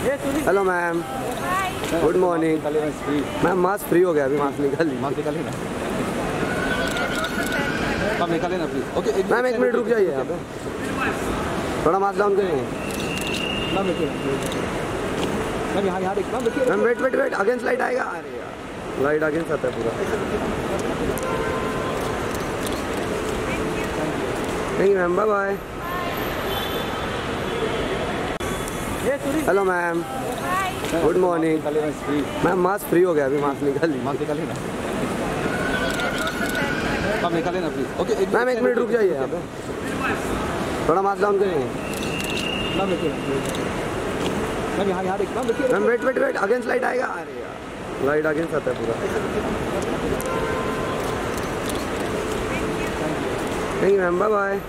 Hello ma'am good morning ma'am mask free हो गया अभी मास्क निकाल ली मास्क निकालिए ना आप निकालिए ना प्लीज़ ओके मैम एक मिनट रुक जाइए यहाँ पे थोड़ा मास्क डाउन करिए। मैम मैम यहाँ यहाँ देखिए। Ma'am wait wait wait against light आएगा। अरे यार लाइट अगेंस्ट आता है पूरा। Thank you ma'am bye bye hello ma'am good morning ma'am mask free हो गया अभी मास्क निकाल ली। मास्क निकालिए ना आप निकालिए ना प्लीज़ ओके मैम एक मिनट रुक जाइए यहाँ पे थोड़ा मास्क डाउन करिए। मैम मैम यहाँ यहाँ देखिए। Ma'am wait wait wait against light आएगा? अरे यार लाइट अगेंस्ट आता है पूरा। Thank you ma'am bye bye